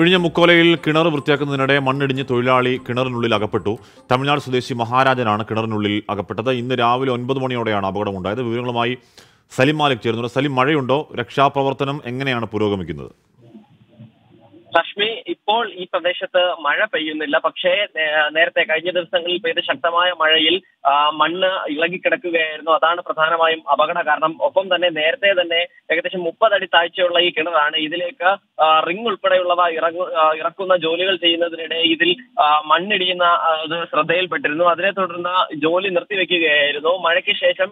വിഴിഞ്ഞ മുക്കോലയിൽ കിണർ വൃത്തിയാക്കുന്നതിനിടെ മണ്ണിടിഞ്ഞ് തൊഴിലാളി കിണറിനുള്ളിൽ അകപ്പെട്ടു. തമിഴ്നാട് സ്വദേശി മഹാരാജനാണ് കിണറിനുള്ളിൽ അകപ്പെട്ടത്. ഇന്ന് രാവിലെ ഒൻപത് മണിയോടെയാണ് അപകടമുണ്ടായത്. വിവരങ്ങളുമായി സലിം മാലിക് ചേർന്നുണ്ട് സലിം മഴയുണ്ടോ? രക്ഷാപ്രവർത്തനം എങ്ങനെയാണ് പുരോഗമിക്കുന്നത്? കശ്മി ഇപ്പോൾ ഈ പ്രദേശത്ത് മഴ പെയ്യുന്നില്ല. പക്ഷേ നേരത്തെ കഴിഞ്ഞ ദിവസങ്ങളിൽ പെയ്ത ശക്തമായ മഴയിൽ മണ്ണ് ഇളകിക്കിടക്കുകയായിരുന്നു. അതാണ് പ്രധാനമായും അപകട കാരണം. ഒപ്പം തന്നെ നേരത്തെ തന്നെ ഏകദേശം മുപ്പതടി താഴ്ചയുള്ള ഈ കിണറാണ് ഇതിലേക്ക് റിംഗ് ഉൾപ്പെടെയുള്ളവ ഇറങ്ങു ഇറക്കുന്ന ജോലികൾ ചെയ്യുന്നതിനിടെ ഇതിൽ മണ്ണിടിയുന്ന അത് ശ്രദ്ധയിൽപ്പെട്ടിരുന്നു. അതിനെ തുടർന്ന് ജോലി നിർത്തിവെക്കുകയായിരുന്നു. മഴയ്ക്ക് ശേഷം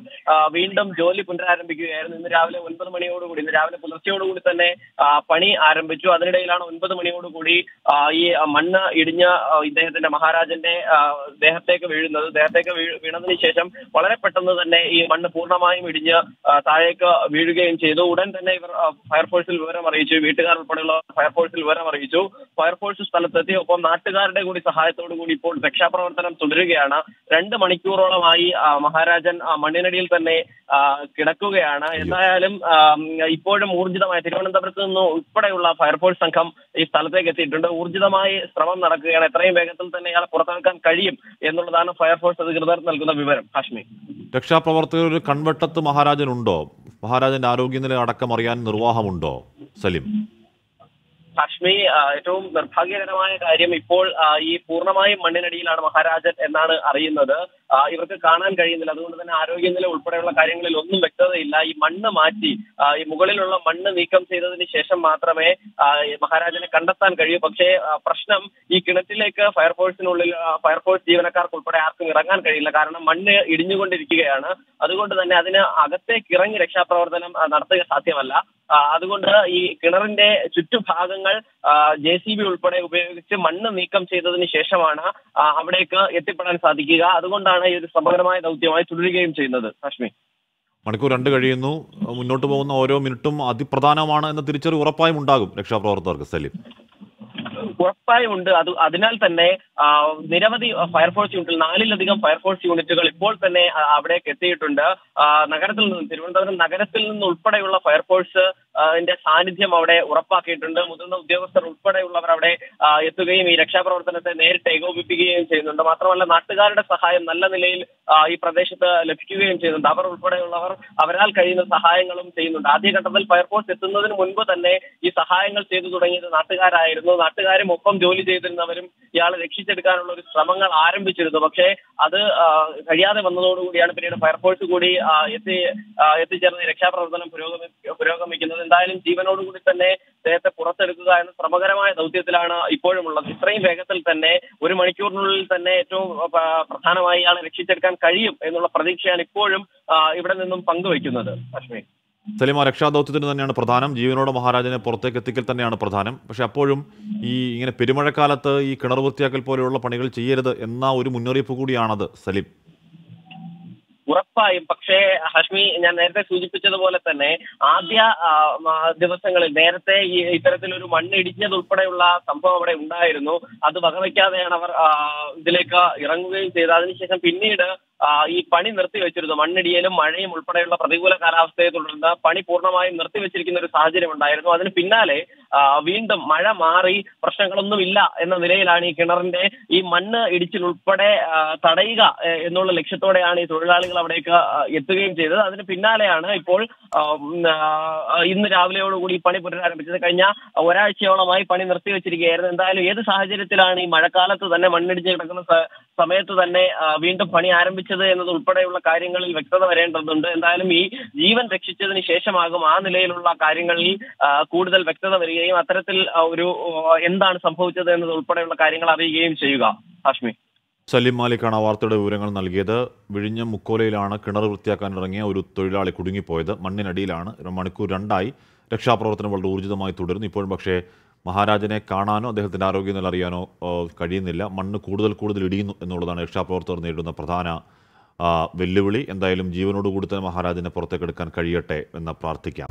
വീണ്ടും ജോലി പുനരാരംഭിക്കുകയായിരുന്നു. ഇന്ന് രാവിലെ ഒൻപത് മണിയോടുകൂടി ഇന്ന് രാവിലെ പുലർച്ചയോടുകൂടി തന്നെ പണി ആരംഭിച്ചു. അതിനിടയിലാണ് ഒൻപത് മണിയോടുകൂടി ഈ മണ്ണ് ഇടിഞ്ഞ ഇദ്ദേഹത്തിന്റെ മഹാരാജന്റെ ദേഹത്തേക്ക് വീഴുന്നത്. ദേഹത്തേക്ക് വീണതിന് ശേഷം വളരെ പെട്ടെന്ന് തന്നെ ഈ മണ്ണ് പൂർണമായും ഇടിഞ്ഞ് താഴേക്ക് വീഴുകയും ചെയ്തു. ഉടൻ തന്നെ ഇവർ ഫയർഫോഴ്സിൽ വിവരം അറിയിച്ചു വീട്ടുകാർ ഉൾപ്പെടെയുള്ള ഫയർഫോഴ്സിൽ വിവരം അറിയിച്ചു ഫയർഫോഴ്സ് സ്ഥലത്തെത്തി. ഒപ്പം നാട്ടുകാരുടെ കൂടി സഹായത്തോടു കൂടി ഇപ്പോൾ രക്ഷാപ്രവർത്തനം തുടരുകയാണ്. രണ്ട് മണിക്കൂറോളമായി മഹാരാജൻ മണ്ണിനടിയിൽ തന്നെ കിടക്കുകയാണ്. എന്തായാലും ഇപ്പോഴും ഊർജിതമായ തിരുവനന്തപുരത്ത് നിന്ന് ഉൾപ്പെടെയുള്ള ഫയർഫോഴ്സ് സംഘം ഈ സ്ഥലത്തേക്ക് എത്തിയിട്ടുണ്ട്. ഊർജിതമായി ശ്രമം നടക്കുകയാണ്. എത്രയും വേഗത്തിൽ തന്നെ ഇയാളെ പുറത്തെടുക്കാൻ കഴിയും എന്നുള്ളതാണ് ഫയർഫോഴ്സ് അധികൃതർ നൽകുന്ന വിവരം. കാശ്മീർ രക്ഷാപ്രവർത്തകർ കൺവെട്ടത്ത് മഹാരാജൻ ഉണ്ടോ മഹാരാജന്റെ ആരോഗ്യനില അടക്കം അറിയാൻ നിർവാഹമുണ്ടോ? സലിം. കാശ്മീർ ഏറ്റവും നിർഭാഗ്യകരമായ കാര്യം ഇപ്പോൾ ഈ പൂർണമായും മണ്ണിനടിയിലാണ് മഹാരാജൻ എന്നാണ് അറിയുന്നത്. ഇവർക്ക് കാണാൻ കഴിയുന്നില്ല. അതുകൊണ്ട് തന്നെ ആരോഗ്യനില ഉൾപ്പെടെയുള്ള കാര്യങ്ങളിൽ ഒന്നും വ്യക്തതയില്ല. ഈ മണ്ണ് മാറ്റി ഈ മുകളിലുള്ള മണ്ണ് നീക്കം ചെയ്തതിന് ശേഷം മാത്രമേ മഹാരാജനെ കണ്ടെത്താൻ കഴിയൂ. പക്ഷേ പ്രശ്നം ഈ കിണറ്റിലേക്ക് ഫയർഫോഴ്സിനുള്ളിൽ ഫയർഫോഴ്സ് ജീവനക്കാർക്ക് ഉൾപ്പെടെ ആർക്കും ഇറങ്ങാൻ കഴിയില്ല. കാരണം മണ്ണ് ഇടിഞ്ഞുകൊണ്ടിരിക്കുകയാണ്. അതുകൊണ്ട് തന്നെ അതിന് അകത്തേക്ക് ഇറങ്ങി രക്ഷാപ്രവർത്തനം നടത്തുക സാധ്യമല്ല. അതുകൊണ്ട് ഈ കിണറിന്റെ ചുറ്റുഭാഗങ്ങൾ ജെ സി ബി ഉൾപ്പെടെ ഉപയോഗിച്ച് മണ്ണ് നീക്കം ചെയ്തതിന് ശേഷമാണ് അവിടേക്ക് എത്തിപ്പെടാൻ സാധിക്കുക. അതുകൊണ്ടാണ് ഈ ഒരു സമഗ്രമായ ദൗത്യമായി തുടരുകയും ചെയ്യുന്നത് കാശ്മീർ മണിക്കൂർ രണ്ട് കഴിയുന്നു. മുന്നോട്ട് പോകുന്ന ഓരോ മിനിറ്റും അതിപ്രധാനമാണ് എന്ന തിരിച്ചറിവ് ഉറപ്പായും ഉണ്ടാകും രക്ഷാപ്രവർത്തകർക്ക് സലിം. ഉറപ്പായും ഉണ്ട് അത് അതിനാൽ തന്നെ നിരവധി ഫയർഫോഴ്സ് യൂണിറ്റുകൾ നാലിലധികം ഫയർഫോഴ്സ് യൂണിറ്റുകൾ ഇപ്പോൾ തന്നെ അവിടേക്ക് എത്തിയിട്ടുണ്ട്. നഗരത്തിൽ നിന്നും തിരുവനന്തപുരം നഗരത്തിൽ നിന്ന് ഉൾപ്പെടെയുള്ള ഫയർഫോഴ്സ് ന്റെ സാന്നിധ്യം അവിടെ ഉറപ്പാക്കിയിട്ടുണ്ട്. മുതിർന്ന ഉദ്യോഗസ്ഥർ ഉൾപ്പെടെയുള്ളവർ അവിടെ എത്തുകയും ഈ രക്ഷാപ്രവർത്തനത്തെ നേരിട്ട് ഏകോപിപ്പിക്കുകയും ചെയ്യുന്നുണ്ട്. മാത്രമല്ല നാട്ടുകാരുടെ സഹായം നല്ല നിലയിൽ ഈ പ്രദേശത്ത് ലഭിക്കുകയും ചെയ്യുന്നുണ്ട്. അവർ ഉൾപ്പെടെയുള്ളവർ അവരാൽ കഴിയുന്ന സഹായങ്ങളും ചെയ്യുന്നുണ്ട്. ആദ്യഘട്ടത്തിൽ ഫയർഫോഴ്സ് എത്തുന്നതിന് മുൻപ് തന്നെ ഈ സഹായങ്ങൾ ചെയ്തു തുടങ്ങിയത് നാട്ടുകാരായിരുന്നു. നാട്ടുകാരും ഒപ്പം ജോലി ചെയ്തിരുന്നവരും ഇയാളെ രക്ഷിച്ചെടുക്കാനുള്ള ഒരു ശ്രമങ്ങൾ ആരംഭിച്ചിരുന്നു. പക്ഷേ അത് കഴിയാതെ വന്നതോടുകൂടിയാണ് പിന്നീട് ഫയർഫോഴ്സ് കൂടി എത്തി എത്തിച്ചേർന്ന് രക്ഷാപ്രവർത്തനം പുരോഗമി പുരോഗമിക്കുന്നത്. എന്തായാലും ജീവനോടുകൂടി തന്നെ അദ്ദേഹത്തെ പുറത്തെടുക്കുക എന്ന ശ്രമകരമായ ദൗത്യത്തിലാണ് ഇപ്പോഴും ഉള്ളത് ഇത്രയും വേഗത്തിൽ തന്നെ ഒരു മണിക്കൂറിനുള്ളിൽ തന്നെ ഏറ്റവും പ്രധാനമായി ഇയാളെ രക്ഷിച്ചെടുക്കാൻ കഴിയും എന്നുള്ള പ്രതീക്ഷയാണ് ഇപ്പോഴും ഇവിടെ നിന്നും പങ്കുവയ്ക്കുന്നത്. അശ്മി സലിം ആ രക്ഷാദൗത്യത്തിന് തന്നെയാണ് പ്രധാനം. ജീവനോട് മഹാരാജനെ പുറത്തേക്ക് എത്തിക്കൽ തന്നെയാണ് പ്രധാനം. പക്ഷെ അപ്പോഴും ഈ ഇങ്ങനെ പെരുമഴക്കാലത്ത് ഈ കിണർ വൃത്തിയാക്കൽ പോലെയുള്ള പണികൾ ചെയ്യരുത് എന്ന ഒരു മുന്നറിയിപ്പ് കൂടിയാണത് സലിം. ഉറപ്പായും. പക്ഷേ ഹഷ്മി ഞാൻ നേരത്തെ സൂചിപ്പിച്ചതുപോലെ തന്നെ ആദ്യ ദിവസങ്ങളിൽ നേരത്തെ ഈ ഇത്തരത്തിലൊരു മണ്ണ് ഉൾപ്പെടെയുള്ള സംഭവം അവിടെ ഉണ്ടായിരുന്നു. അത് വകവയ്ക്കാതെയാണ് അവർ ഇതിലേക്ക് ഇറങ്ങുകയും ചെയ്തത്. അതിനുശേഷം പിന്നീട് ഈ പണി നിർത്തിവെച്ചിരുന്നു മണ്ണിടിയലും മഴയും ഉൾപ്പെടെയുള്ള പ്രതികൂല കാലാവസ്ഥയെ തുടർന്ന് പണി പൂർണമായും നിർത്തിവെച്ചിരിക്കുന്ന ഒരു സാഹചര്യം ഉണ്ടായിരുന്നു. അതിന് പിന്നാലെ വീണ്ടും മഴ മാറി പ്രശ്നങ്ങളൊന്നുമില്ല എന്ന നിലയിലാണ് ഈ കിണറിന്റെ ഈ മണ്ണ് ഇടിച്ചിൽ ഉൾപ്പെടെ തടയുക എന്നുള്ള ലക്ഷ്യത്തോടെയാണ് ഈ തൊഴിലാളികൾ അവിടേക്ക് എത്തുകയും ചെയ്തത്. അതിന് പിന്നാലെയാണ് ഇപ്പോൾ ഇന്ന് രാവിലെയോടുകൂടി ഈ പണി പുനരാരംഭിച്ചത് കഴിഞ്ഞ ഒരാഴ്ചയോളമായി പണി നിർത്തിവെച്ചിരിക്കുകയായിരുന്നു എന്തായാലും ഏത് സാഹചര്യത്തിലാണ് ഈ മഴക്കാലത്ത് തന്നെ മണ്ണിടിച്ച് കിടക്കുന്ന സമയത്ത് തന്നെ വീണ്ടും പണി ആരംഭിച്ചത് എന്നത് ഉൾപ്പെടെയുള്ള കാര്യങ്ങളിൽ വ്യക്തത വരേണ്ടതുണ്ട്. എന്തായാലും ഈ ജീവൻ രക്ഷിച്ചതിന് ശേഷമാകും ആ നിലയിലുള്ള കാര്യങ്ങളിൽ കൂടുതൽ വ്യക്തത വരികയും അത്തരത്തിൽ ഒരു എന്താണ് സംഭവിച്ചത് എന്നത് ഉൾപ്പെടെയുള്ള കാര്യങ്ങൾ അറിയുകയും ചെയ്യുക. ഹാഷ്മി. സലിം മാലിക്കാണ് ആ വാർത്തയുടെ വിവരങ്ങൾ നൽകിയത്. വിഴിഞ്ഞം മുക്കോലയിലാണ് കിണർ വൃത്തിയാക്കാൻ ഇറങ്ങിയ ഒരു തൊഴിലാളി കുടുങ്ങിപ്പോയത്. മണ്ണിനടിയിലാണ്. മണിക്കൂർ രണ്ടായി രക്ഷാപ്രവർത്തനം വളരെ ഊർജിതമായി തുടരുന്നു. ഇപ്പോഴും പക്ഷേ മഹാരാജനെ കാണാനോ അദ്ദേഹത്തിന്റെ ആരോഗ്യനില അറിയാനോ കഴിയുന്നില്ല. മണ്ണ് കൂടുതൽ കൂടുതൽ ഇടിയുന്നു എന്നുള്ളതാണ് രക്ഷാപ്രവർത്തകർ നേരിടുന്ന പ്രധാന വെല്ലുവിളി. എന്തായാലും ജീവനോടുകൂടി തന്നെ മഹാരാജനെ പുറത്തേക്കെടുക്കാൻ കഴിയട്ടെ എന്ന് പ്രാർത്ഥിക്കാം.